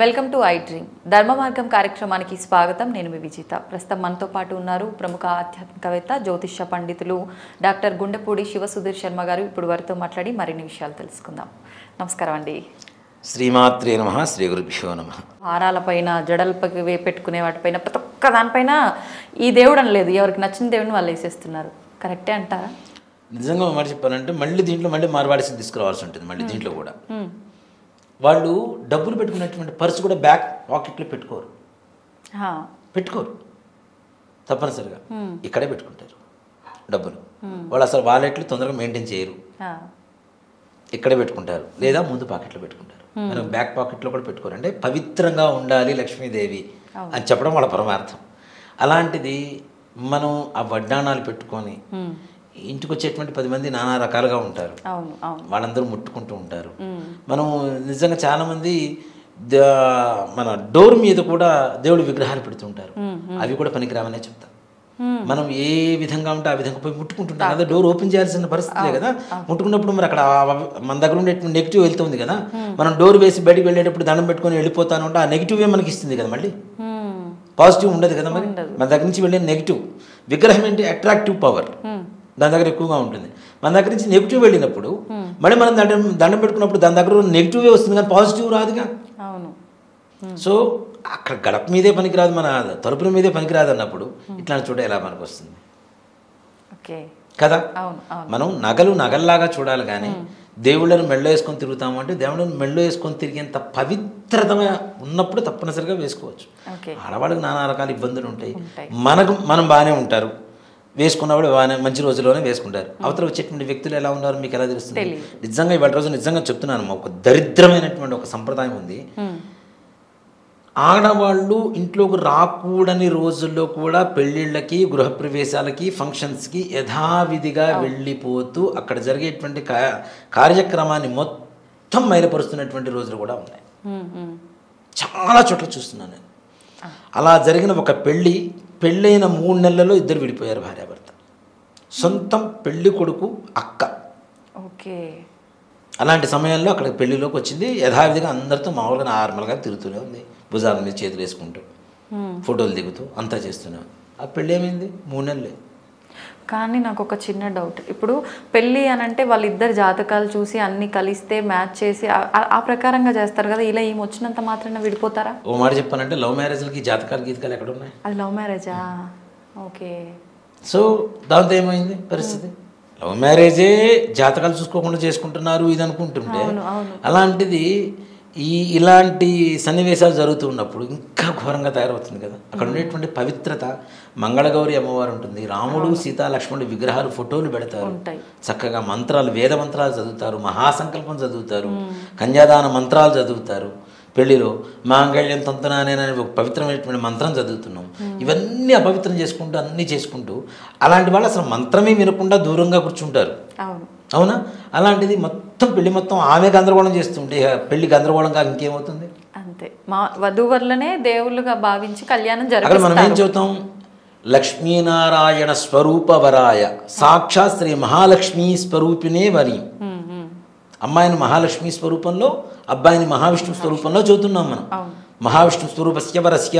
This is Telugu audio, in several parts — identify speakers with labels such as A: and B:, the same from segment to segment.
A: Welcome to I dream. ధర్మ మార్గం కార్యక్రమానికి స్వాగతం. నేను మీ విజిత. ప్రస్తుతం మనతో పాటు ఉన్నారు ప్రముఖ ఆధ్యాత్మికవేత్త జ్యోతిష్య పండితులు డాక్టర్ గుండెపూడి శివసుధీర్ శర్మ గారు. ఇప్పుడు వారితో మాట్లాడి మరిన్ని విషయాలు తెలుసుకుందాం. నమస్కారం అండి.
B: శ్రీమాత్రే నమ శ్రీ గురుభ్యో నమ.
A: హారాలపైన జడలపై వే- పెట్టుకునే వాటిపైన ప్రతి ఒక్క దానిపైన ఈ దేవుడు అని లేదు ఎవరికి నచ్చిన దేవుడిని వాళ్ళు వేసేస్తున్నారు. కరెక్టే అంటారా?
B: నిజంగా మాట చెప్పాలంటే మళ్ళీ దీంట్లో మళ్ళీ మార్వాడిసి తీసుకురావాల్సి ఉంటుంది. మళ్ళీ దీంట్లో కూడా. వాళ్ళు డబ్బులు పెట్టుకున్నటువంటి పర్సు కూడా బ్యాక్ పాకెట్లో పెట్టుకోరు. పెట్టుకోరు. తప్పనిసరిగా. ఇక్కడే పెట్టుకుంటారు డబ్బులు. వాళ్ళు అసలు వాలెట్లు తొందరగా మెయింటైన్ చేయరు. ఇక్కడే పెట్టుకుంటారు. లేదా ముందు పాకెట్లో పెట్టుకుంటారు. మనం బ్యాక్ పాకెట్లో కూడా పెట్టుకోరు. అంటే పవిత్రంగా ఉండాలి లక్ష్మీదేవి అని చెప్పడం వాళ్ళ పరమార్థం. అలాంటిది మనం ఆ వడ్డాణాలు పెట్టుకొని ఇంటికి వచ్చేటువంటి పది మంది నానా రకాలుగా ఉంటారు. వాళ్ళందరూ ముట్టుకుంటూ ఉంటారు. మనం నిజంగా చాలామంది మన డోర్ మీద కూడా దేవుడి విగ్రహాలు పెడుతుంటారు. అవి కూడా పనికిరావనే చెప్తాం మనం ఏ విధంగా ఉంటే ఆ విధంగా పోయి ముట్టుకుంటుంటాం కదా. డోర్ ఓపెన్ చేయాల్సిన పరిస్థితే కదా. ముట్టుకున్నప్పుడు మరి అక్కడ మన దగ్గర ఉండేటువంటి నెగిటివ్ వెళ్తుంది కదా. మనం డోర్ వేసి బయటికి వెళ్ళేటప్పుడు దండం పెట్టుకొని వెళ్ళిపోతాను అంటే ఆ నెగిటివే మనకి ఇస్తుంది కదా మళ్ళీ. పాజిటివ్ ఉండదు కదా మరి. మన దగ్గర నుంచి వెళ్ళే నెగిటివ్. విగ్రహం ఏంటి? Attractive power. దాని దగ్గర ఎక్కువగా ఉంటుంది. మన దగ్గర నుంచి నెగిటివ్ వెళ్ళినప్పుడు మళ్ళీ మనం దండం దండం పెట్టుకున్నప్పుడు దాని దగ్గర నెగిటివే వస్తుంది కానీ పాజిటివ్ రాదుగా.
A: అవును.
B: సో అక్కడ గడప మీదే పనికిరాదు మన తలుపుల మీదే పనికిరాదు అన్నప్పుడు ఇట్లాంటి చూడ ఎలా మనకు వస్తుంది? కదా? మనం నగలు నగల్లాగా చూడాలి కానీ దేవుళ్ళని మెళ్ళో వేసుకొని తిరుగుతాము అంటే దేవుళ్ళని మెళ్ళో వేసుకొని తిరిగేంత పవిత్రత ఉన్నప్పుడు తప్పనిసరిగా వేసుకోవచ్చు. ఆడవాళ్ళకి నానా రకాల ఇబ్బందులు ఉంటాయి. మనకు మనం బాగానే ఉంటారు. వేసుకున్నవాడు బాగానే మంచి రోజుల్లోనే వేసుకుంటారు. అవతల వచ్చేటువంటి వ్యక్తులు ఎలా ఉన్నారు మీకు ఎలా తెలుస్తుంది. నిజంగా ఇవాళ రోజు నిజంగా చెప్తున్నాను ఒక దరిద్రమైనటువంటి ఒక సంప్రదాయం ఉంది. ఆడవాళ్ళు ఇంట్లోకి రాకూడని రోజుల్లో కూడా పెళ్ళిళ్ళకి గృహప్రవేశాలకి ఫంక్షన్స్కి యథావిధిగా వెళ్ళిపోతూ అక్కడ జరిగేటువంటి కార్యక్రమాన్ని మొత్తం మైలపరుస్తున్నటువంటి రోజులు కూడా ఉన్నాయి. చాలా చోట్ల చూస్తున్నాను నేను. అలా జరిగిన ఒక పెళ్ళి పెళ్ళైన మూడు నెలల్లో ఇద్దరు విడిపోయారు భార్యాభర్త. సొంతం పెళ్ళి కొడుకు అక్క.
A: ఓకే.
B: అలాంటి సమయంలో అక్కడికి పెళ్ళిలోకి వచ్చింది. యథావిధిగా అందరితో మామూలుగా నార్మల్గా తిరుగుతూనే ఉంది. భుజాల మీద చేతులు వేసుకుంటూ ఫోటోలు దిగుతూ అంతా చేస్తూనే ఉంది. ఆ పెళ్ళి ఏమైంది మూడు నెలలే.
A: కానీ నాకు ఒక చిన్న డౌట్ ఇప్పుడు పెళ్ళి అని అంటే వాళ్ళిద్దరు జాతకాలు చూసి అన్ని కలిస్తే మ్యాచ్ చేసి ఆ- ప్రకారంగా చేస్తారు కదా ఇలా ఏమి వచ్చినంత మాత్రాన విడిపోతారా?
B: ఓ మాట చెప్పానంటే లవ్ మ్యారేజ్లకి జాతకాలు గీతకాలు ఎక్కడ ఉన్నాయి
A: అది లవ్ మ్యారేజా ఓకే.
B: సో దాంతో ఏమైంది పరిస్థితి? లవ్ మ్యారేజే జాతకాలు చూసుకోకుండా చేసుకుంటున్నారు ఇది అనుకుంటుంటే. అలాంటిది ఈ ఇలాంటి సన్నివేశాలు జరుగుతూ ఉన్నప్పుడు ఇంకా ఘోరంగా తయారవుతుంది కదా. అక్కడ ఉండేటువంటి పవిత్రత మంగళగౌరి అమ్మవారు ఉంటుంది రాముడు సీతా లక్ష్మణుడు విగ్రహాలు ఫోటోలు పెడతారు. చక్కగా మంత్రాలు వేద మంత్రాలు చదువుతారు మహాసంకల్పం చదువుతారు కన్యాదాన మంత్రాలు చదువుతారు. పెళ్ళిలో మాంగళ్యం తంతనానే అనే ఒక పవిత్రమైనటువంటి మంత్రం చదువుతున్నాం. ఇవన్నీ అపవిత్రం చేసుకుంటూ అన్నీ చేసుకుంటూ అలాంటి వాళ్ళు అసలు మంత్రమే వినకుండా దూరంగా కూర్చుంటారు.
A: అవును?
B: అలాంటిది మొత్తం పెళ్ళి మొత్తం ఆమె గందరగోళం చేస్తుంటే పెళ్ళి గందరగోళంగా ఇంకేమవుతుంది?
A: అంతే. మా వధూవరులనే దేవుళ్ళుగా భావించి కళ్యాణం
B: అక్కడ మనం ఏం చెబుతాం? లక్ష్మీనారాయణ స్వరూపవరాయ. సాక్షాత్ శ్రీ మహాలక్ష్మీ స్వరూపిణే వరి. అమ్మాయిని మహాలక్ష్మి స్వరూపంలో అబ్బాయిని మహావిష్ణు స్వరూపంలో చదువుతున్నాం మనం. మహావిష్ణు స్వరూపస్య వరస్య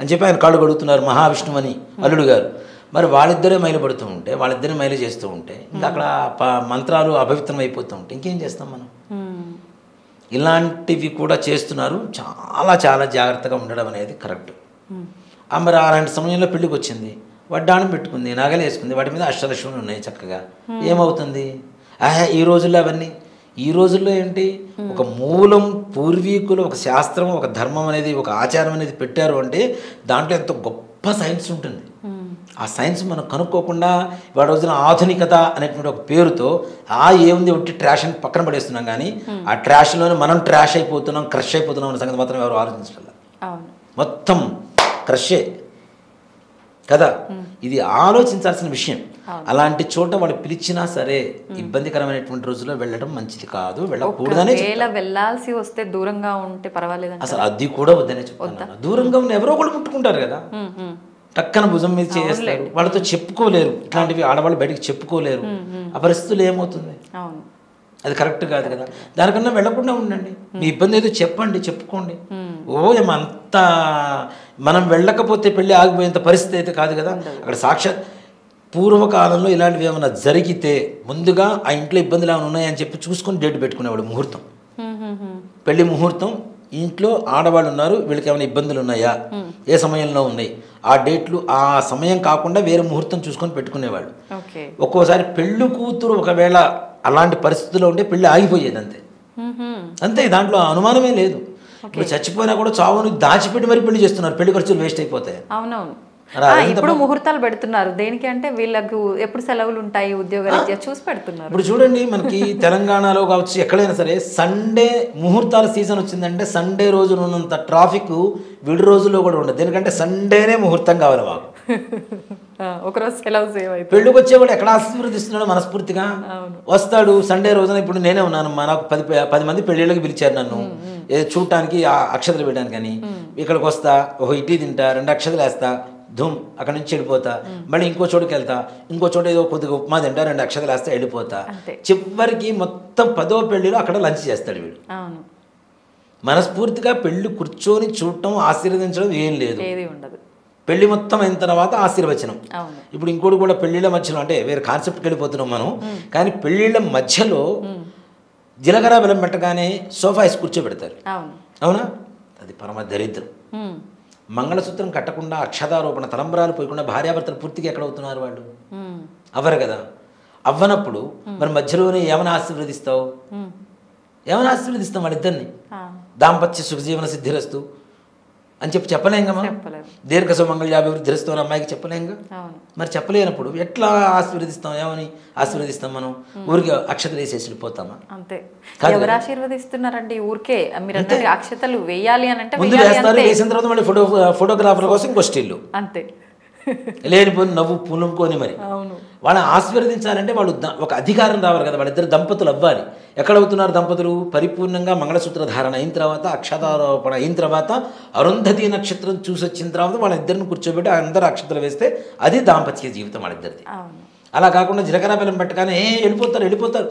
B: అని చెప్పి ఆయన కాళ్ళు కడుగుతున్నారు మహావిష్ణు అని అల్లుడు గారు. మరి వాళ్ళిద్దరే మైలు ఉంటే వాళ్ళిద్దరే మైలు చేస్తూ ఉంటే ఇంకా అక్కడ మంత్రాలు అపవిత్రం అయిపోతూ ఉంటే ఇంకేం చేస్తాం మనం. ఇలాంటివి కూడా చేస్తున్నారు. చాలా చాలా జాగ్రత్తగా ఉండడం అనేది కరెక్ట్. మరి అలాంటి సమయంలో పెళ్ళికి వచ్చింది. వడ్డాణం పెట్టుకుంది నగలు వేసుకుంది వాటి మీద అష్టలక్ష్ములు ఉన్నాయి చక్కగా. ఏమవుతుంది? ఆహా ఈ రోజుల్లో అవన్నీ. ఈ రోజుల్లో ఏంటి? ఒక మూలం పూర్వీకులు ఒక శాస్త్రం ఒక ధర్మం అనేది ఒక ఆచారం అనేది పెట్టారు అంటే దాంట్లో ఎంతో గొప్ప సైన్స్ ఉంటుంది. ఆ సైన్స్ మనం కనుక్కోకుండా వాడి రోజున ఆధునికత అనేటువంటి ఒక పేరుతో ఆ ఏముంది ఒట్టి ట్రాష్ అని పక్కన పడేస్తున్నాం కానీ ఆ ట్రాష్లోనే మనం ట్రాష్ అయిపోతున్నాం క్రష్ అయిపోతున్నాం అనే సంగతి మాత్రం ఎవరు ఆలోచించగల
A: అవును.
B: మొత్తం క్రషే. కదా? ఇది ఆలోచించాల్సిన విషయం. అలాంటి చోట వాళ్ళు పిలిచినా సరే ఇబ్బందికరమైనటువంటి రోజుల్లో వెళ్ళడం మంచిది కాదు వెళ్ళకూడదనే
A: వెళ్ళాల్సి వస్తే దూరంగా ఉంటే పర్వాలేదంట
B: అసలు అది కూడా వద్దనే చెప్తాను దూరంగా ఉన్న ఎవరో కూడా ముట్టుకుంటారు కదా. టక్కన భుజం మీద చేస్తారు వాళ్ళతో చెప్పుకోలేరు. ఇట్లాంటివి ఆడవాళ్ళు బయటికి చెప్పుకోలేరు. ఆ పరిస్థితులు ఏమవుతుంది? అది కరెక్ట్ కాదు కదా. దానికన్నా వెళ్ళకుండా ఉండండి. మీ ఇబ్బంది ఏదో చెప్పండి చెప్పుకోండి. ఓ అంత మనం వెళ్ళకపోతే పెళ్ళి ఆగిపోయేంత పరిస్థితి అయితే కాదు కదా. అక్కడ సాక్షాత్ పూర్వకాలంలో ఇలాంటివి ఏమైనా జరిగితే ముందుగా ఆ ఇంట్లో ఇబ్బందులు ఏమైనా ఉన్నాయని చెప్పి చూసుకొని డేట్ పెట్టుకునేవాడు ముహూర్తం. పెళ్ళి ముహూర్తం ఇంట్లో ఆడవాళ్ళు ఉన్నారు వీళ్ళకి ఏమైనా ఇబ్బందులు ఉన్నాయా? ఏ సమయంలో ఉన్నాయి? ఆ డేట్లు ఆ సమయం కాకుండా వేరే ముహూర్తం చూసుకొని పెట్టుకునేవాళ్ళు. ఒక్కోసారి పెళ్ళి కూతురు ఒకవేళ అలాంటి పరిస్థితుల్లో ఉంటే పెళ్ళి ఆగిపోయేది అంతే. అంతే దాంట్లో అనుమానమే లేదు. ఇప్పుడు చచ్చిపోయినా కూడా చావుని దాచిపెట్టి మరి పెళ్ళి చేస్తున్నారు. పెళ్ళి ఖర్చులు వేస్ట్ అయిపోతాయి.
A: అవునవును. ఇప్పుడు ముహూర్తాలు పెడుతున్నారు. దేనికి అంటే వీళ్ళకు ఎప్పుడు సెలవులు ఉంటాయి ఉద్యోగరీత్యా చూసి పెడుతున్నారు.
B: ఇప్పుడు చూడండి మనకి తెలంగాణలో కావచ్చు ఎక్కడైనా సరే సండే ముహూర్తాల సీజన్ వచ్చిందంటే సండే రోజు ఉన్నంత ట్రాఫిక్ విడి రోజుల్లో కూడా ఉండదు. ఎందుకంటే సండేనే ముహూర్తం కావాలి మాకు.
A: ఒకరోజు సెలవు సేవ్
B: పెళ్ళికి వచ్చేవాడు ఎక్కడ ఆశీర్వదిస్తున్నాడు మనస్ఫూర్తిగా. వస్తాడు సండే రోజున ఇప్పుడు నేనే ఉన్నాను నాకు పది పది మంది పెళ్ళిళ్ళకి పిలిచారు నన్ను. ఏదో చూడటానికి ఆ అక్షతలు వేయడానికి అని. ఇక్కడికి వస్తా ఒక ఇడ్లీ తింటా రెండు అక్షతలు వేస్తా. ధూమ్ అక్కడ నుంచి వెళ్ళిపోతా. మళ్ళీ ఇంకో చోటుకి వెళ్తా. ఇంకో చోట ఏదో కొద్దిగా ఉప్మా తింటా రెండు అక్షతలు వేస్తా వెళ్ళిపోతా. చివరికి మొత్తం పదో పెళ్ళిలో అక్కడ లంచ్ చేస్తాడు వీడు. మనస్ఫూర్తిగా పెళ్ళి కూర్చొని చూడటం ఆశీర్వదించడం ఏం లేదు. పెళ్ళి మొత్తం అయిన తర్వాత ఆశీర్వచనం. ఇప్పుడు ఇంకోటి కూడా పెళ్ళిళ్ళ మధ్యలో అంటే వేరే కాన్సెప్ట్కి వెళ్ళిపోతున్నాం మనం. కానీ పెళ్ళిళ్ళ మధ్యలో జీలకర్ర బెల్లం పెట్టగానే సోఫా వేసి కూర్చోబెడతారు.
A: అవును.
B: అది పరమ దరిద్రం. మంగళసూత్రం కట్టకుండా అక్షతారోపణ తలంబరాలు పోయకుండా భార్యాభర్తలు పూర్తిగా ఎక్కడ అవుతున్నారు వాళ్ళు అవ్వరు కదా? అవ్వనప్పుడు మరి మధ్యలోనే ఏమైనా ఆశీర్వదిస్తావు. ఏమైనా ఆశీర్వదిస్తాం వాళ్ళిద్దరిని? దాంపత్య సుఖజీవన సిద్ధిరస్తు అని చెప్పి మనం
A: చెప్పలేదు
B: దీర్ఘ సుమంగళ్యాభివృద్ధిరస్తు అని అమ్మాయికి చెప్పలేంగా?
A: అవును.
B: మరి చెప్పలేనప్పుడు ఎట్లా ఆశీర్వదిస్తాం? ఏమని ఆశీర్వదిస్తాం మనం? ఊరికి అక్షతలు వేసేసి వెళ్ళిపోతామా
A: అంతే.
B: కాదు
A: ఎవరు ఆశీర్వదిస్తున్నారండి? ఊరికే. మీరు అక్షతలు వేయాలి అని అంటే
B: ముందు వేస్తారు వేసిన తర్వాత మళ్ళీ ఫోటో ఫోటోగ్రాఫర్ కోసం ఇంకో స్టిల్లు.
A: అంతే.
B: లేనిపోని నవ్వు పులుముకొని మరి. వాళ్ళని ఆశీర్వదించాలంటే వాళ్ళు ఒక అధికారం రావాలి కదా వాళ్ళిద్దరు దంపతులు అవ్వాలి. ఎక్కడ అవుతున్నారు దంపతులు? పరిపూర్ణంగా మంగళసూత్ర ధారణ అయిన తర్వాత అక్షతారోపణ అయిన తర్వాత అరుంధతి నక్షత్రం చూసి వచ్చిన తర్వాత వాళ్ళిద్దరిని కూర్చోబెట్టి అందరూ అక్షతలు వేస్తే అది దాంపత్య జీవితం వాళ్ళిద్దరిది. అలా కాకుండా జీలకర్ర బెల్లం పెట్టగానే ఏ వెళ్ళిపోతారు వెళ్ళిపోతారు.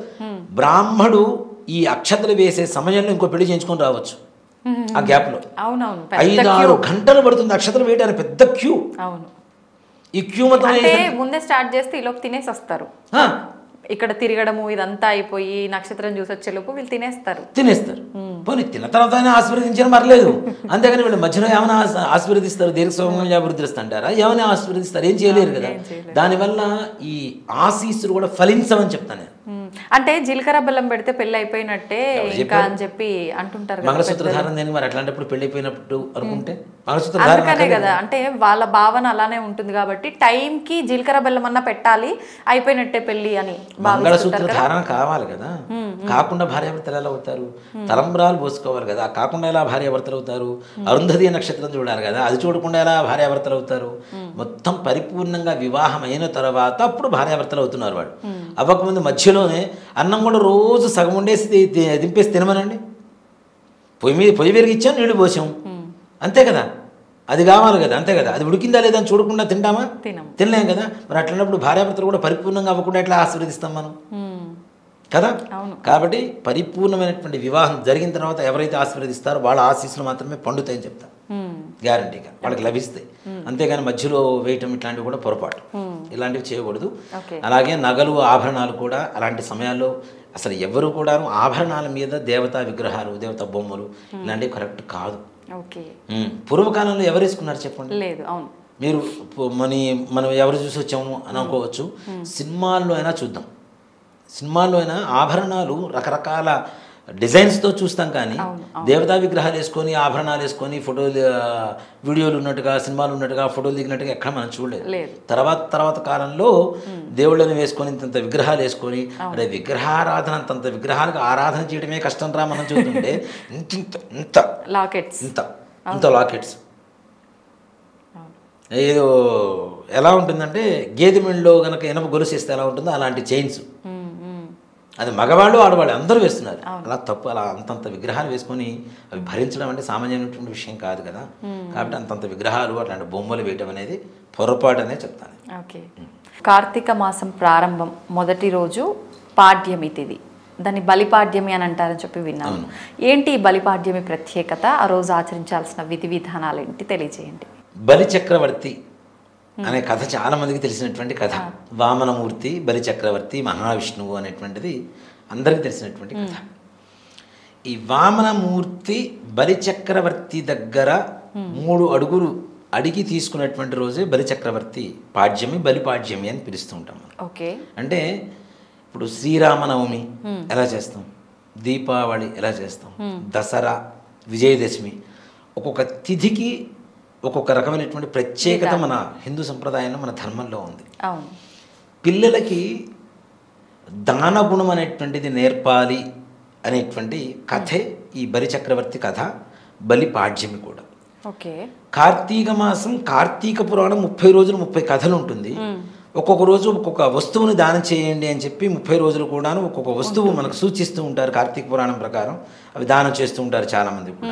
B: బ్రాహ్మడు ఈ అక్షతలు వేసే సమయంలో ఇంకో పెళ్ళి చేయించుకొని రావచ్చు. ఆ గ్యాప్లో.
A: పెద్ద
B: ఐదారు గంటలు పడుతుంది అక్షతలు వేయడానికి పెద్ద క్యూ.
A: అవును.
B: ఈ క్యూ మొత్తం
A: అంటే ముందే స్టార్ట్ చేస్తే ఈలోపు తినేసి వస్తారు. ఇక్కడ తిరగడము ఇదంతా అయిపోయి నక్షత్రం చూసి వచ్చేలోపు వీళ్ళు తినేస్తారు.
B: తినేస్తారు. పోనీ తిన్న తర్వాత ఆశీర్వదించిన మరలేదు. అంతేగాని వీళ్ళు మధ్యలో ఏమైనా ఆశ- ఆశీర్వదిస్తారు దీర్ఘ సౌమ్యంగా అభివృద్ధిస్తాంటారా ఏమైనా ఆశీర్వదిస్తారు? ఏం చేయలేరు కదా. దానివల్ల ఈ ఆశీస్సులు కూడా ఫలించమని చెప్తాను నేను.
A: అంటే జీలకర్ర బెల్లం పెడితే పెళ్ళి అయిపోయినట్టే ఇంకా అని చెప్పి అంటుంటారు
B: మంగళసూత్ర ధారణ దేనికి మరి? అట్లాంటప్పుడు పెళ్ళి అయిపోయినప్పుడు అనుకుంటే?
A: అందుకనే కదా అంటే వాళ్ళ భావన అలానే ఉంటుంది కాబట్టి టైం కి జీలకర్ర బెల్లం అన్న పెట్టాలి అయిపోయినట్టే పెళ్ళి అని
B: మంగళసూత్ర ధారణ కావాలి కదా. కాకుండా భార్యాభర్తలు ఎలా అవుతారు? తలంబ్రాలు పోసుకోవాలి కదా. కాకుండా ఎలా భార్యాభర్తలు అవుతారు? అరుంధతి నక్షత్రం చూడాలి కదా. అది చూడకుండా ఎలా భార్యాభర్తలు అవుతారు? మొత్తం పరిపూర్ణంగా వివాహం అయిన తర్వాత అప్పుడు భార్యాభర్తలు అవుతున్నారు వాడు అవ్వకముందు మధ్యలోనే అన్నం కూడా రోజు సగం ఉండేసి దింపేసి తినమనండి. పొయ్యి మీద పొయ్యి పెరిగి ఇచ్చాం నీళ్ళు పోసాం. అంతే కదా? అది కావాలి కదా? అంతే కదా? అది ఉడికిందా లేదా అని చూడకుండా తింటామా?
A: తినం
B: తినలేం కదా? మరి అట్లన్నప్పుడు భార్యాభర్తలు కూడా పరిపూర్ణంగా అవ్వకుండా ఎట్లా ఆశీర్వదిస్తాం మనం? కదా. కాబట్టి పరిపూర్ణమైనటువంటి వివాహం జరిగిన తర్వాత ఎవరైతే ఆశీర్వదిస్తారో వాళ్ళ ఆశీస్సులు మాత్రమే పండుతాయని చెప్తాను
A: ఉమ్,
B: గ్యారంటీగా వాళ్ళకి లభిస్తాయి. అంతేగాని మధ్యలో వేయటం ఇట్లాంటివి కూడా పొరపాటు. ఇలాంటివి చేయకూడదు. అలాగే నగలు ఆభరణాలు కూడా అలాంటి సమయాల్లో అసలు ఎవరు కూడా ఆభరణాల మీద దేవతా విగ్రహాలు దేవతా బొమ్మలు ఇలాంటివి కరెక్ట్ కాదు. పూర్వకాలంలో ఎవరు వేసుకున్నారు చెప్పండి?
A: లేదు. అవును.
B: మీరు మన మనం ఎవరు చూసి వచ్చాము అని అనుకోవచ్చు. సినిమాల్లో అయినా చూద్దాం. సినిమాల్లో అయినా ఆభరణాలు రకరకాల డిజైన్స్తో చూస్తాం కానీ దేవతా విగ్రహాలు వేసుకొని ఆభరణాలు వేసుకొని ఫోటోలు వీడియోలు ఉన్నట్టుగా సినిమాలు ఉన్నట్టుగా ఫోటోలు దిగినట్టుగా ఎక్కడ మనం చూడలేదు.
A: లేదు.
B: తర్వాత తర్వాత కాలంలో దేవుళ్ళని వేసుకొని ఇంత విగ్రహాలు వేసుకొని అరే విగ్రహారాధన అంతంత విగ్రహాలకు ఆరాధన చేయడమే కష్టం రా మనం చూస్తుంటే ఇంత ఇంత ఇంత.
A: లాకెట్స్
B: ఇంత ఇంత లాకెట్స్ ఏదో ఎలా ఉంటుందంటే గేదె మెళ్ళలో కనుక ఇనప గొలుసేస్తే ఎలా ఉంటుందో అలాంటి చైన్స్. అది మగవాళ్ళు ఆడవాళ్ళు అందరూ వేస్తున్నారు. అలా తప్పు అలా అంతంత విగ్రహాలు వేసుకొని అవి భరించడం అంటే సామాన్యమైనటువంటి విషయం కాదు కదా. కాబట్టి అంతంత విగ్రహాలు అట్లాంటి బొమ్మలు వేయటం అనేది పొరపాటు అనే చెప్తాను.
A: ఓకే. కార్తీక మాసం ప్రారంభం మొదటి రోజు పాడ్యమి తిథి దాన్ని బలిపాడ్యమి అని అంటారని చెప్పి విన్నాను. ఏంటి ఈ బలిపాడ్యమి ప్రత్యేకత? ఆ రోజు ఆచరించాల్సిన విధి విధానాలు ఏంటి? తెలియజేయండి.
B: బలి చక్రవర్తి అనే కథ చాలా మందికి తెలిసినటువంటి కథ. వామనమూర్తి బలి చక్రవర్తి మహావిష్ణువు అనేటువంటిది అందరికీ తెలిసినటువంటి కథ. ఈ వామనమూర్తి బలి చక్రవర్తి దగ్గర మూడు అడుగులు అడిగి తీసుకున్నటువంటి రోజే బలి చక్రవర్తి పాడ్యమి బలి పాడ్యమి అని పిలుస్తూ ఉంటాం మనం.
A: ఓకే.
B: అంటే ఇప్పుడు శ్రీరామనవమి ఎలా చేస్తాం? దీపావళి ఎలా చేస్తాం? దసరా విజయదశమి ఒక్కొక్క తిథికి ఒక్కొక్క రకమైనటువంటి ప్రత్యేకత మన హిందూ సంప్రదాయంలో మన ధర్మంలో ఉంది. పిల్లలకి దాన గుణం అనేటువంటిది నేర్పాలి అనేటువంటి కథే ఈ బలి చక్రవర్తి కథ బలి పాడ్యమి కూడా.
A: ఓకే.
B: కార్తీక మాసం కార్తీక పురాణం ముప్పై రోజులు ముప్పై కథలు ఉంటుంది. ఒక్కొక్క రోజు ఒక్కొక్క వస్తువుని దానం చేయండి అని చెప్పి ముప్పై రోజులు కూడాను ఒక్కొక్క వస్తువు మనకు సూచిస్తూ ఉంటారు కార్తీక పురాణం ప్రకారం. అవి దానం చేస్తూ ఉంటారు చాలామంది కూడా.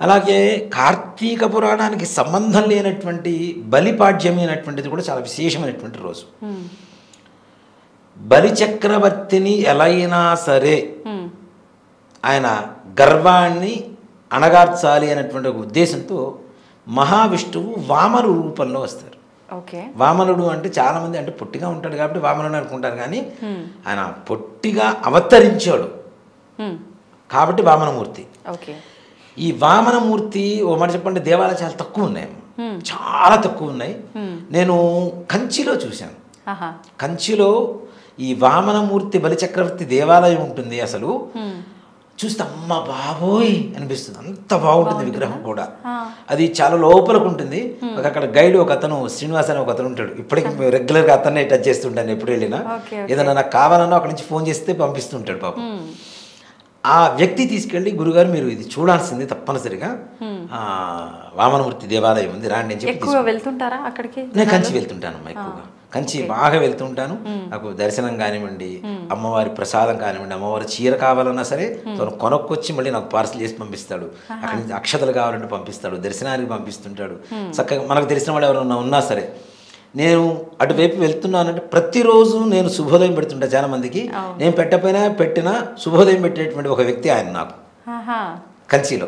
B: అలాగే కార్తీక పురాణానికి సంబంధం లేనటువంటి బలిపాడ్యమి అనేటువంటిది కూడా చాలా విశేషమైనటువంటి రోజు. బలి చక్రవర్తిని ఎలా అయినా సరే ఆయన గర్వాన్ని అణగార్చాలి అనేటువంటి ఒక ఉద్దేశంతో మహావిష్ణువు వామను రూపంలో వస్తారు.
A: ఓకే.
B: వామనుడు అంటే చాలామంది అంటే పొట్టిగా ఉంటాడు కాబట్టి వామనుడు అనుకుంటారు కానీ ఆయన పొట్టిగా అవతరించాడు. కాబట్టి వామనమూర్తి.
A: ఓకే.
B: ఈ వామనమూర్తి ఓ మాట చెప్పండి దేవాలయాలు చాలా తక్కువ ఉన్నాయి చాలా తక్కువ ఉన్నాయి నేను కంచిలో చూశాను. కంచిలో ఈ వామనమూర్తి బలిచక్రవర్తి దేవాలయం ఉంటుంది అసలు. చూస్తే అమ్మ బాబోయ్! అనిపిస్తుంది. అంత బాగుంటుంది విగ్రహం కూడా. అది చాలా లోపలకు ఉంటుంది. ఒక అక్కడ గైడ్ ఒక అతను శ్రీనివాస్ అని ఒక అతను ఉంటాడు. ఇప్పటికి రెగ్యులర్గా అతన్నే టచ్ చేస్తుంటాను ఎప్పుడు వెళ్ళినా. ఏదైనా నాకు కావాలన్నా అక్కడి నుంచి ఫోన్ చేస్తే పంపిస్తుంటాడు పాపం. ఆ వ్యక్తి తీసుకెళ్ళి గురుగారు మీరు ఇది చూడాల్సింది తప్పనిసరిగా. ఆ, వామనమూర్తి దేవాలయం ఉంది. రాండి అని చెప్పి
A: వెళ్తుంటారా అక్కడికి?
B: నేను కంచి వెళ్తుంటాను అమ్మా ఎక్కువగా. కంచి బాగా వెళ్తుంటాను. నాకు దర్శనం కానివ్వండి అమ్మవారి ప్రసాదం కానివ్వండి అమ్మవారి చీర కావాలన్నా సరే తను కొనుక్కొచ్చి మళ్ళీ నాకు పార్సల్ చేసి పంపిస్తాడు. అక్కడి నుంచి అక్షతలు కావాలంటే పంపిస్తాడు దర్శనానికి పంపిస్తుంటాడు. చక్కగా మనకు తెలిసిన వాళ్ళు ఎవరైనా ఉన్నా సరే నేను అటువైపు వెళ్తున్నానంటే ప్రతిరోజు నేను శుభోదయం పెడుతుంటా చాలా మందికి నేను పెట్టకపోయినా పెట్టినా శుభోదయం పెట్టేటువంటి ఒక వ్యక్తి ఆయన నాకు. కంచిలో.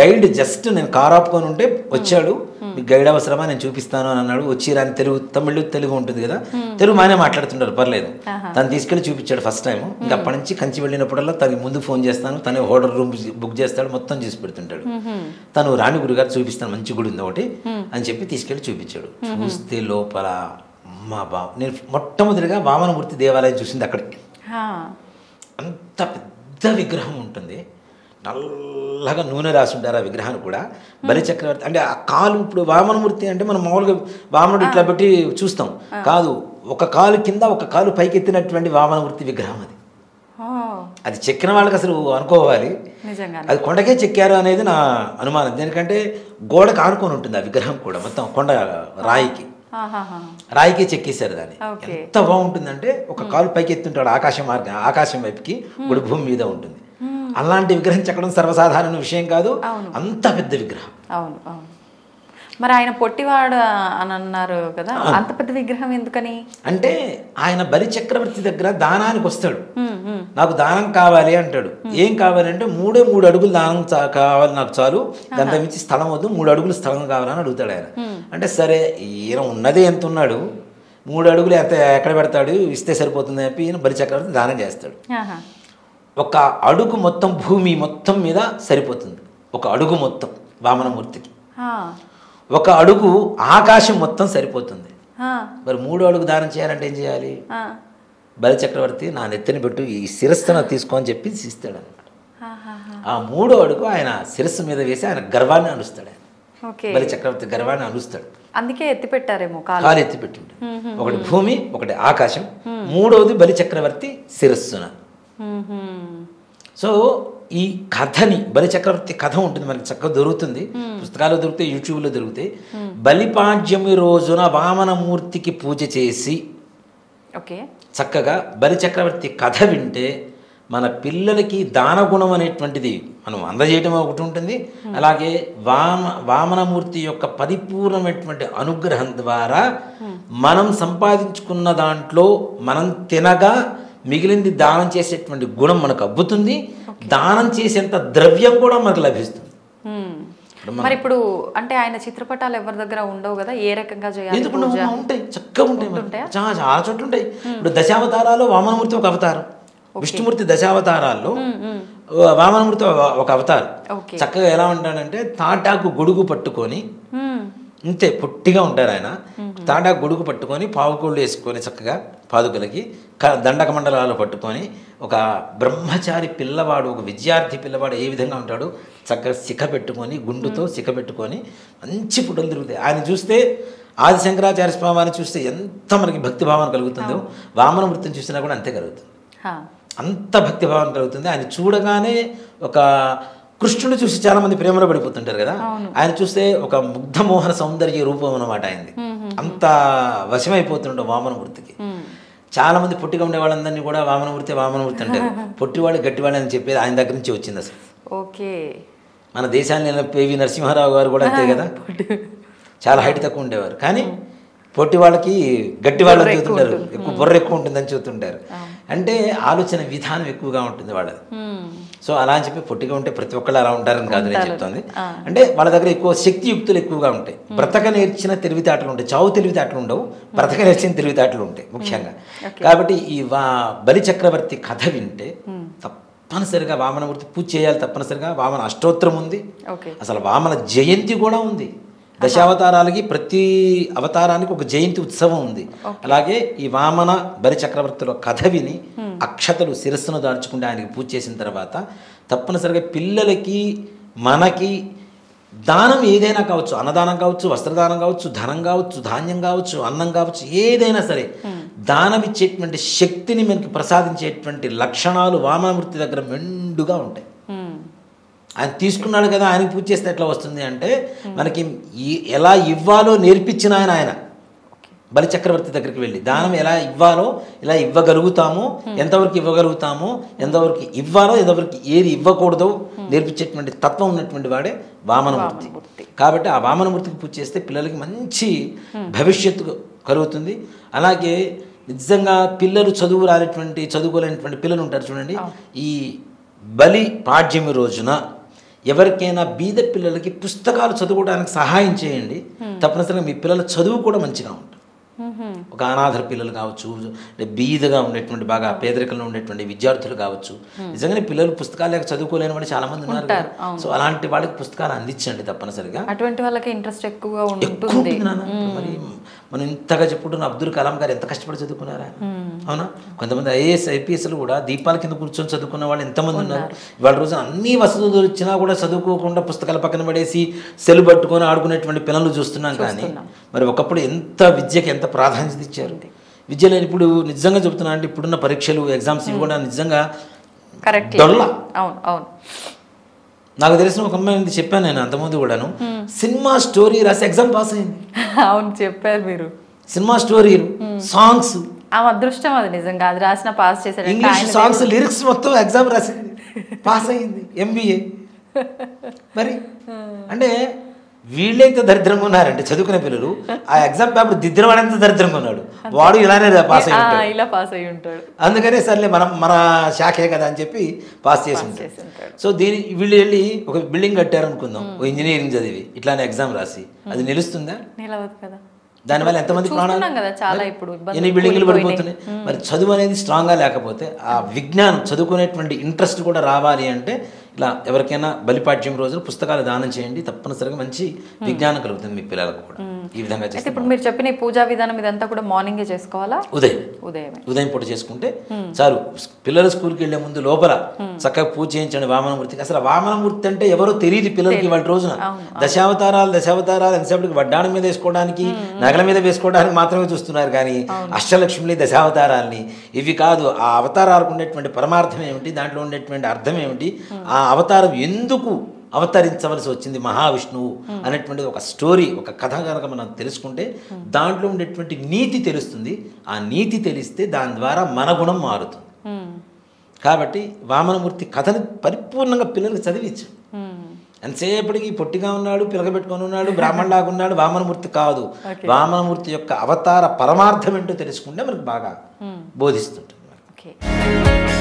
B: గైడ్ జస్ట్ నేను కార్ ఆపుకొని ఉంటే వచ్చాడు. మీకు గైడ్ అవసరమా? నేను చూపిస్తాను అని అన్నాడు. వచ్చి రాని తెలుగు తమిళ్ తెలుగు ఉంటుంది కదా. తెలుగు మానే మాట్లాడుతుంటారు పర్లేదు. తను తీసుకెళ్ళి చూపించాడు ఫస్ట్ టైం ఇంకా అప్పటి నుంచి కంచి వెళ్ళినప్పుడల్లా తనకి ముందు ఫోన్ చేస్తాను. తనే హోటల్ రూమ్ బుక్ చేస్తాడు. మొత్తం చేసి పెడుతుంటాడు. తను రాణి గురుగారు చూపిస్తాను. మంచి గుడి ఉంది ఒకటి. అని చెప్పి తీసుకెళ్ళి చూపించాడు. చూస్తే లోపల అమ్మా బాబు నేను మొట్టమొదటిగా వామనమూర్తి దేవాలయం చూసింది అక్కడికి. అంత పెద్ద విగ్రహం ఉంటుంది. నల్లగా నూనె రాసి ఉంటారు ఆ విగ్రహాన్ని కూడా. బలి చక్రవర్తి అంటే ఆ కాలు ఇప్పుడు వామనమూర్తి అంటే మనం మామూలుగా వామనుడు ఇట్లా పెట్టి చూస్తాం. కాదు ఒక కాలు కింద ఒక కాలు పైకెత్తినటువంటి వామనమూర్తి విగ్రహం అది. అది చెక్కిన వాళ్ళకి అసలు అనుకోవాలి. అది కొండకే చెక్కారు అనేది నా అనుమానం. దేనికంటే గోడకు ఆనుకొని ఉంటుంది ఆ విగ్రహం కూడా మొత్తం కొండ రాయికి. రాయికే చెక్కేశారు దాన్ని. ఎంత బాగుంటుందంటే ఒక కాలు పైకి ఎత్తుంటాడు ఆకాశం మార్గం ఆకాశం వైపుకి ఇప్పుడు భూమి మీద ఉంటుంది. అలాంటి విగ్రహం చెక్కడం సర్వసాధారణ విషయం కాదు.
A: అవును.
B: అంత పెద్ద విగ్రహం.
A: అవును అవును. మరి ఆయన పొట్టివాడు అని అన్నారు కదా అంత పెద్ద విగ్రహం ఎందుకని?
B: అంటే ఆయన బలి చక్రవర్తి దగ్గర దానానికి వస్తాడు. నాకు దానం కావాలి అంటాడు. ఏం కావాలి అంటే మూడే మూడు అడుగులు దానం కావాలి నాకు చాలు. దాంతో మించి స్థలం వద్దు మూడు అడుగులు స్థలం కావాలని అడుగుతాడు ఆయన. అంటే సరే ఈయన ఉన్నదే ఎంత ఉన్నాడు? మూడు అడుగులు ఎంత ఎక్కడ పెడతాడు? ఇస్తే సరిపోతుంది అని చెప్పి ఈయన బలి చక్రవర్తి దానం చేస్తాడు. ఒక అడుగు మొత్తం భూమి మొత్తం మీద సరిపోతుంది. ఒక అడుగు మొత్తం వామనమూర్తికి. ఒక అడుగు ఆకాశం మొత్తం సరిపోతుంది. మరి మూడు అడుగు దానం చేయాలంటే ఏం చేయాలి?
A: ఆ.
B: బలి చక్రవర్తి నా నెత్తిని పెట్టు ఈ శిరస్సు నాకు తీసుకో అని చెప్పి ఇస్తాడు అనమాట. ఆ మూడో అడుగు ఆయన శిరస్సు మీద వేసి ఆయన గర్వాన్ని అనుస్తాడు ఆయన.
A: ఓకే.
B: బలి చక్రవర్తి గర్వాన్ని అనుస్తాడు.
A: అందుకే ఎత్తి పెట్టారేమో కాలు.
B: కాలు ఎత్తి పెట్టిండు ఒకటి భూమి ఒకటి ఆకాశం. మూడవది బలి చక్రవర్తి శిరస్సున. సో ఈ కథని బలి చక్రవర్తి కథ ఉంటుంది మనకి చక్కగా దొరుకుతుంది. పుస్తకాలు దొరుకుతాయి యూట్యూబ్లో దొరుకుతాయి. బలిపాడ్యమి రోజున వామనమూర్తికి పూజ చేసి
A: ఓకే.
B: చక్కగా బలి చక్రవర్తి కథ వింటే మన పిల్లలకి దానగుణం అనేటువంటిది మనం అందజేయటం ఒకటి ఉంటుంది. అలాగే వామ వామనమూర్తి యొక్క పరిపూర్ణమైనటువంటి అనుగ్రహం ద్వారా మనం సంపాదించుకున్న దాంట్లో మనం తినగా మిగిలింది దానం చేసేటువంటి గుణం మనకు అబ్బుతుంది. దానం చేసేంత ద్రవ్యం కూడా మనకు లభిస్తుంది.
A: మరి ఇప్పుడు అంటే ఆయన చిత్రపటాలు ఎవరి దగ్గర ఉండవు కదా? ఏ రకంగా చేయాలి
B: ఎందుకు? ఉంటాయి. చక్కగా ఉంటాయి? చాలా చాలా చోట్ల ఉంటాయి. ఇప్పుడు దశావతారాల్లో వామనమూర్తి ఒక అవతారం. విష్ణుమూర్తి దశావతారాల్లో వామనమూర్తి ఒక- అవతారం. చక్కగా ఎలా ఉంటాడంటే తాటాకు గొడుగు పట్టుకొని ఇంతే పొట్టిగా ఉంటారు ఆయన. తాటా గొడుగు పట్టుకొని పావుకోళ్ళు వేసుకొని చక్కగా పాదుకలకి క- దండక మండలాలు పట్టుకొని ఒక బ్రహ్మచారి పిల్లవాడు ఒక విద్యార్థి పిల్లవాడు ఏ విధంగా ఉంటాడు చక్కగా శిఖ పెట్టుకొని గుండుతో శిఖ పెట్టుకొని మంచి పుటలు తిరుగుతాయి. ఆయన చూస్తే ఆది శంకరాచార్య స్వామి చూస్తే ఎంత మనకి భక్తి భావన కలుగుతుందో వామన వృత్తిని చూసినా కూడా అంతే కలుగుతుంది. అంత భక్తి భావన కలుగుతుంది. ఆయన చూడగానే ఒక కృష్ణుడు చూసి చాలా మంది ప్రేమలో పడిపోతుంటారు కదా. ఆయన చూస్తే ఒక ముగ్ధమోహన సౌందర్య రూపం అన్నమాట ఆయనది. అంత వశమైపోతుండే వామనమూర్తికి చాలా మంది పొట్టిగా ఉండే వాళ్ళందరినీ కూడా వామనమూర్తి వామనమూర్తి అంటారు. పొట్టివాళ్ళు గట్టివాళ్ళు అని చెప్పేది ఆయన దగ్గర నుంచి వచ్చింది అసలు.
A: ఓకే.
B: మన దేశాన్ని పివి నరసింహారావు గారు కూడా అంతే కదా. చాలా హైట్ తక్కువ ఉండేవారు. కానీ పొట్టి వాళ్ళకి గట్టి వాళ్ళు అని చెబుతుంటారు ఎక్కువ బుర్ర ఎక్కువ ఉంటుందని చెబుతుంటారు అంటే ఆలోచన విధానం ఎక్కువగా ఉంటుంది వాళ్ళది. సో అలా అని చెప్పి పొట్టిగా ఉంటే ప్రతి ఒక్కళ్ళు అలా ఉంటారని కాదు నేను చెప్తోంది. అంటే వాళ్ళ దగ్గర ఎక్కువ శక్తి యుక్తులు ఎక్కువగా ఉంటాయి. బ్రతక నేర్చిన తెలివితేటలు ఉంటాయి. చావు తెలివితేటలు ఉండవు. బ్రతక నేర్చిన తెలివితేటలు ఉంటాయి ముఖ్యంగా. కాబట్టి ఈ వా బలి చక్రవర్తి కథ వింటే తప్పనిసరిగా వామనమూర్తి పూజ చేయాలి తప్పనిసరిగా. వామన అష్టోత్తరం ఉంది. అసలు వామన జయంతి కూడా ఉంది. దశావతారాలకి ప్రతి అవతారానికి ఒక జయంతి ఉత్సవం ఉంది. అలాగే ఈ వామన బలి చక్రవర్తుల కథ విని అక్షతలు శిరస్సును దాల్చుకుంటే ఆయనకి పూజ చేసిన తర్వాత తప్పనిసరిగా పిల్లలకి మనకి దానం ఏదైనా కావచ్చు అన్నదానం కావచ్చు వస్త్రదానం కావచ్చు ధనం కావచ్చు ధాన్యం కావచ్చు అన్నం కావచ్చు ఏదైనా సరే దానం ఇచ్చేటువంటి శక్తిని మనకి ప్రసాదించేటువంటి లక్షణాలు వామనమూర్తి దగ్గర మెండుగా ఉంటాయి. ఆయన తీసుకున్నాడు కదా ఆయనకి పూజ చేస్తే ఎట్లా వస్తుంది అంటే మనకి ఎలా ఇవ్వాలో నేర్పించిన ఆయన ఆయన. బలి చక్రవర్తి దగ్గరికి వెళ్ళి దానం ఎలా ఇవ్వాలో ఇలా ఇవ్వగలుగుతామో ఎంతవరకు ఇవ్వగలుగుతామో ఎంతవరకు ఇవ్వాలో ఎంతవరకు ఏది ఇవ్వకూడదో నేర్పించేటువంటి తత్వం ఉన్నటువంటి వాడే వామనమూర్తి.
A: వామనమూర్తి.
B: కాబట్టి ఆ వామనమూర్తికి పూజ చేస్తే పిల్లలకి మంచి భవిష్యత్తు కలుగుతుంది. అలాగే నిజంగా పిల్లలు చదువు రానటువంటి చదువుకోలేనటువంటి పిల్లలు ఉంటారు చూడండి. ఈ బలి పాడ్యమి రోజున ఎవరికైనా బీద పిల్లలకి పుస్తకాలు చదువుకోవడానికి సహాయం చేయండి. తప్పనిసరిగా మీ పిల్లల చదువు కూడా మంచిగా ఉంటుంది. ఒక అనాథర పిల్లలు కావచ్చు బీదగా ఉండేటువంటి బాగా పేదరికంలో ఉండేటువంటి విద్యార్థులు కావచ్చు. నిజంగానే పిల్లలు పుస్తకాలు లేక చదువుకోలేని వాళ్ళు చాలా మంది ఉన్నారు. సో అలాంటి వాళ్ళకి పుస్తకాలు అందించండి తప్పనిసరిగా.
A: అటువంటి వాళ్ళకి ఇంట్రెస్ట్ ఎక్కువగా
B: ఎక్కువ
A: ఉంటుంది
B: మరి మనం ఇంతగా చెప్పుకుంటున్న అబ్దుల్ కలాం గారు ఎంత కష్టపడి చదువుకున్నారా? అవునా? కొంతమంది ఐఏఎస్ ఐపీఎస్లు కూడా దీపాల కింద కూర్చొని చదువుకున్న వాళ్ళు ఎంతమంది ఉన్నారు? వాళ్ళ రోజు అన్ని వసతులు వచ్చినా కూడా చదువుకోకుండా పుస్తకాల పక్కన పడేసి సెల్ పట్టుకొని ఆడుకునేటువంటి పిల్లలు చూస్తున్నాం కానీ మరి ఒకప్పుడు ఎంత విద్యకి ఎంత ప్రాధాన్యత ఇచ్చారు? విద్యలో ఇప్పుడు నిజంగా చెప్తున్నా అంటే ఇప్పుడున్న పరీక్షలు ఎగ్జామ్స్ ఇవి కూడా నిజంగా
A: కరెక్ట్. అవును అవును.
B: నాకు తెలిసిన ఒక అమ్మాయి చెప్పాను నేను అంతకుముందు కూడాను. సినిమా స్టోరీ రాసి ఎగ్జామ్ పాస్ అయింది.
A: అవును చెప్పారు మీరు.
B: సినిమా స్టోరీలు సాంగ్స్.
A: ఆ అదృష్టం అది నిజంగా అది రాసిన పాస్ చేశాడు
B: ఇంగ్లీష్ సాంగ్స్ లిరిక్స్ మొత్తం ఎగ్జామ్ రాసింది పాస్ అయింది ఎంబీఏ మరి అంటే వీళ్ళైతే దరిద్రంగా ఉన్నారంటే చదువుకునే పిల్లలు ఆ ఎగ్జామ్ పేపర్ దిద్దిన వాడంత దరిద్రంగా ఉన్నాడు. వాడు ఇలానే పాస్ అయి ఉంటాడు.
A: ఇలా పాస్ అయి ఉంటాడు.
B: అందుకనే సర్లే మనం మన శాఖే కదా అని చెప్పి పాస్ చేసి ఉంటాడు. సో దీని వీళ్ళు వెళ్ళి ఒక బిల్డింగ్ కట్టారు అనుకుందాం ఒక ఇంజనీరింగ్ చదివి ఇట్లానే ఎగ్జామ్ రాసి. అది నిలుస్తుందా?
A: నిలవదు కదా.
B: దానివల్ల ఎంతమంది ప్రాణాలు?
A: కదా చాలా ఇప్పుడు
B: ఎన్ని బిల్డింగ్లు. పడిపోతున్నాయి? మరి చదువు అనేది స్ట్రాంగ్గా లేకపోతే ఆ విజ్ఞానం చదువుకునేటువంటి ఇంట్రెస్ట్ కూడా రావాలి అంటే ఇలా ఎవరికైనా బలిపాడ్యం రోజున పుస్తకాలు దానం చేయండి తప్పనిసరిగా మంచి విజ్ఞానం కలుగుతుంది మీ పిల్లలకు కూడా. ఈ విధంగా
A: అయితే ఇప్పుడు మీరు చెప్పిన పూజా విధానం ఇదంతా కూడా మార్నింగే చేసుకోవాలా?
B: ఉదయం.
A: ఉదయమే.
B: ఉదయం పూట చేసుకుంటే చాలు. పిల్లలు స్కూల్కి వెళ్ళే ముందు లోపల చక్కగా పూజ చేయించండి వామనమూర్తికి. అసలు వామనమూర్తి అంటే ఎవరో తెలియదు పిల్లలకి వాళ్ళ రోజున. దశావతారాలు దశావతారాలు ఎంతసేపటికి వడ్డాణం మీద వేసుకోవడానికి నగల మీద వేసుకోవడానికి మాత్రమే చూస్తున్నారు కానీ అష్టలక్ష్మిని దశావతారాల్ని ఇవి కాదు. ఆ అవతారాలకు ఉండేటువంటి పరమార్థం ఏమిటి? దాంట్లో ఉండేటువంటి అర్థం ఏమిటి? ఆ అవతారం ఎందుకు అవతరించవలసి వచ్చింది మహావిష్ణువు అనేటువంటి ఒక స్టోరీ ఒక కథ కనుక మనం తెలుసుకుంటే దాంట్లో ఉండేటువంటి నీతి తెలుస్తుంది. ఆ నీతి తెలిస్తే దాని ద్వారా మన గుణం మారుతుంది. కాబట్టి వామనమూర్తి కథని పరిపూర్ణంగా పిల్లలకు చదివించు ఎంతసేపటికి పొట్టిగా ఉన్నాడు పిలకబెట్టుకొని ఉన్నాడు బ్రాహ్మణులాగా ఉన్నాడు వామనమూర్తి కాదు. వామనమూర్తి యొక్క అవతార పరమార్థం ఏంటో తెలుసుకుంటే మనకు బాగా బోధిస్తుంటుంది
A: ఓకే ఓకే.